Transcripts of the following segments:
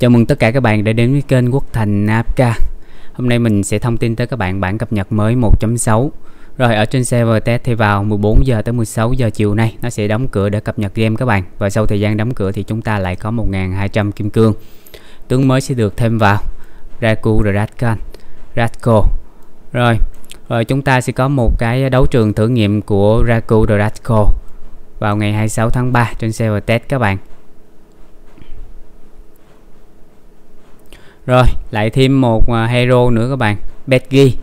Chào mừng tất cả các bạn đã đến với kênh Quốc Thành Napca Hôm nay mình sẽ thông tin tới các bạn bản cập nhật mới 1.6 Rồi, ở trên server test thì vào 14 giờ tới 16 giờ chiều nay, Nó sẽ đóng cửa để cập nhật game các bạn. Và sau thời gian đóng cửa thì chúng ta lại có 1.200 kim cương. Tướng mới sẽ được thêm vào. Raku Ratkan Ratko Rồi rồi chúng ta sẽ có một cái đấu trường thử nghiệm của Raku Ratko vào ngày 26 tháng 3 trên server test các bạn. Rồi, lại thêm một à, hero nữa các bạn, Betgi.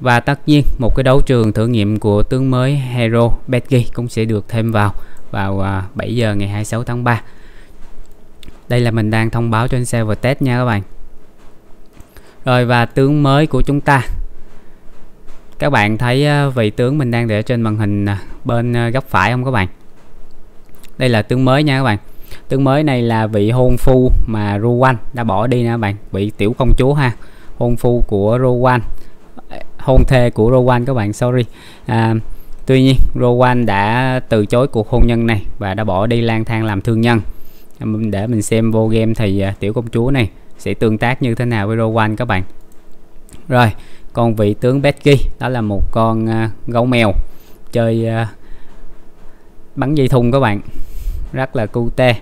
Và tất nhiên một cái đấu trường thử nghiệm của tướng mới hero Betgi cũng sẽ được thêm vào vào à, 7 giờ ngày 26 tháng 3. Đây là mình đang thông báo trên server test nha các bạn. Rồi và tướng mới của chúng ta. Các bạn thấy à, vị tướng mình đang để trên màn hình bên góc phải không các bạn? Đây là tướng mới nha các bạn tướng mới này là vị hôn phu mà Rowan đã bỏ đi nè bạn vị tiểu công chúa ha. Hôn phu của Rowan hôn thê của Rowan các bạn sorry. À, tuy nhiên Rowan đã từ chối cuộc hôn nhân này và đã bỏ đi lang thang làm thương nhân. Để mình xem vô game thì uh, tiểu công chúa này sẽ tương tác như thế nào với Rowan các bạn. Rồi còn vị tướng Becky đó là một con uh, gấu mèo chơi uh, bắn dây thun các bạn rất là cute.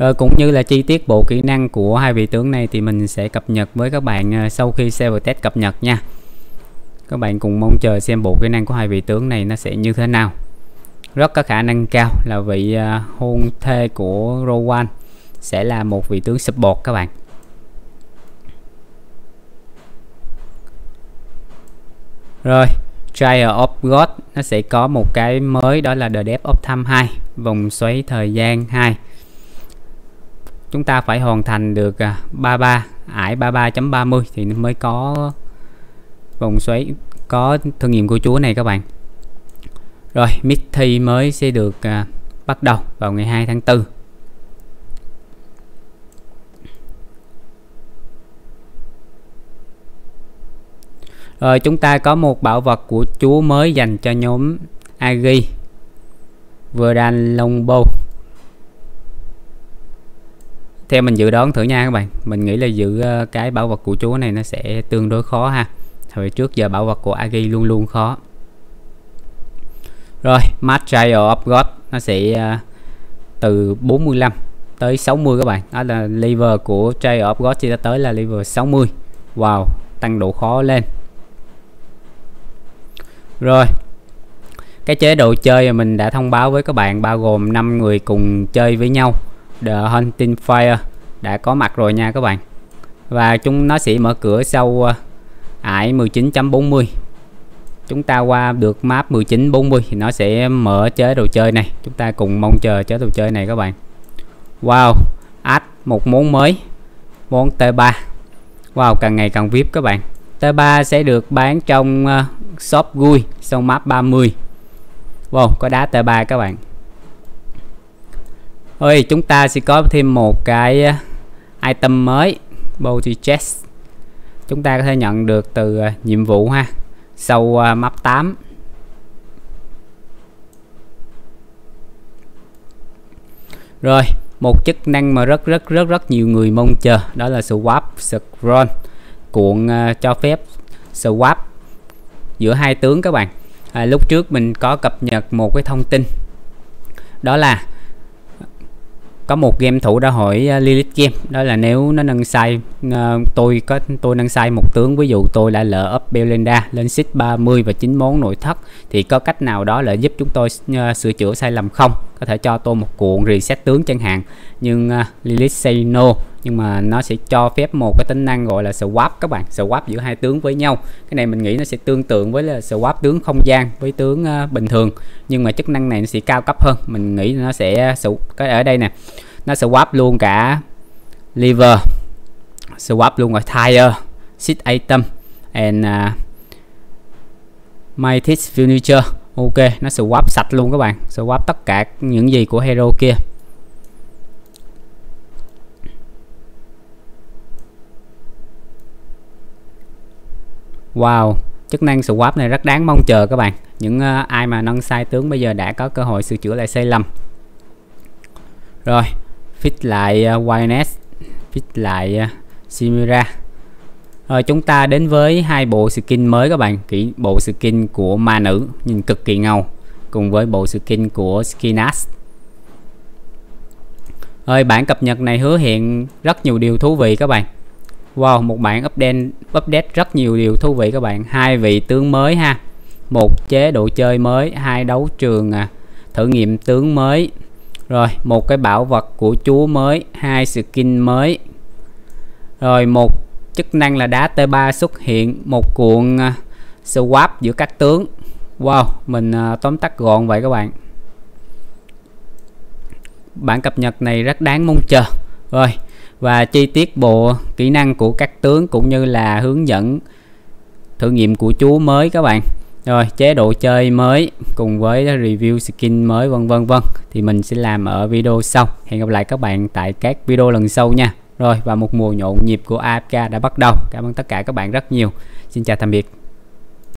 Rồi cũng như là chi tiết bộ kỹ năng của hai vị tướng này thì mình sẽ cập nhật với các bạn ờ, sau khi server test cập nhật nha. Các bạn cùng mong chờ xem bộ kỹ năng của hai vị tướng này nó sẽ như thế nào. Rất có khả năng cao là vị ờ, hôn thê của Rowan sẽ là một vị tướng support các bạn. Rồi, Trial of God nó sẽ có một cái mới đó là The Depth of Time 2, vòng xoáy thời gian 2 chúng ta phải hoàn thành được à, 33 ải 33.30 thì mới có vòng xoáy có thử nghiệm của chúa này các bạn. Rồi mid thi mới sẽ được à, bắt đầu vào ngày 2 tháng 4 Rồi chúng ta có một bảo vật của chúa mới dành cho nhóm Agi Verdan Longbow theo mình dự đoán thử nha các bạn. Mình nghĩ là giữ ờ, cái bảo vật của chúa này nó sẽ tương đối khó ha. Hồi trước giờ bảo vật của Agi luôn luôn khó. Rồi match Trial of God nó sẽ ờ, từ 45 tới 60 các bạn. Đó là lever của Trial of God chỉ tới là lever 60 Wow, tăng độ khó lên. Rồi, cái chế độ chơi mà mình đã thông báo với các bạn bao gồm 5 người cùng chơi với nhau. The Hunting Fire đã có mặt rồi nha các bạn. Và chúng nó sẽ mở cửa sau ờ, ải 19.40 chúng ta qua được map 1940 thì nó sẽ mở chế đồ chơi này. Chúng ta cùng mong chờ chế đồ chơi này các bạn. Wow, add một món mới. Món T3 Wow, càng ngày càng VIP các bạn. T3 sẽ được bán trong ờ, shop gui sau map 30 Wow, có đá T3 các bạn ơi chúng ta sẽ có thêm một cái item mới bounty chest chúng ta có thể nhận được từ à, nhiệm vụ ha. Sau à, map 8 rồi một chức năng mà rất rất rất rất nhiều người mong chờ đó là swap scroll cuộn à, cho phép swap giữa hai tướng các bạn. À, lúc trước mình có cập nhật một cái thông tin đó là có một game thủ đã hỏi uh, Lilith game đó là nếu nó nâng sai uh, à, tôi có tôi nâng sai một tướng ví dụ tôi đã lỡ up Belinda lên xích 30 và 9 món nội thất thì có cách nào đó là giúp chúng tôi uh, sửa chữa sai lầm không? Có thể cho tôi một cuộn reset tướng chẳng hạn. Nhưng uh, Lilith say no nhưng mà nó sẽ cho phép một cái tính năng gọi là swap các bạn swap giữa hai tướng với nhau. Cái này mình nghĩ nó sẽ tương tự với là swap tướng không gian với tướng uh, bình thường nhưng mà chức năng này nó sẽ cao cấp hơn. Mình nghĩ nó sẽ cái ở đây nè nó swap luôn cả liver swap luôn cả tire seat item and uh, my furniture. Ok nó swap sạch luôn các bạn. Swap tất cả những gì của hero kia. Wow chức năng swap này rất đáng mong chờ các bạn. Những uh, ai mà nâng sai tướng bây giờ đã có cơ hội sửa chữa lại sai lầm rồi fit lại ờ, wireless fit lại ờ, Simira. Rồi chúng ta đến với hai bộ skin mới các bạn. Kỹ bộ skin của ma nữ nhìn cực kỳ ngầu cùng với bộ skin của Skinas. Rồi bản cập nhật này hứa hẹn rất nhiều điều thú vị các bạn. Wow một bản update update rất nhiều điều thú vị các bạn. Hai vị tướng mới ha. Một chế độ chơi mới hai đấu trường à, thử nghiệm tướng mới rồi một cái bảo vật của chúa mới hai skin mới. Rồi một chức năng là đá T3 xuất hiện một cuộn uh, swap giữa các tướng. Wow mình uh, tóm tắt gọn vậy các bạn. Bản cập nhật này rất đáng mong chờ. Rồi và chi tiết bộ kỹ năng của các tướng cũng như là hướng dẫn thử nghiệm của chú mới các bạn rồi, chế độ chơi mới cùng với review skin mới, vân vân vân. Thì mình sẽ làm ở video sau. Hẹn gặp lại các bạn tại các video lần sau nha. Rồi, và một mùa nhộn nhịp của AFK đã bắt đầu. Cảm ơn tất cả các bạn rất nhiều. Xin chào, tạm biệt.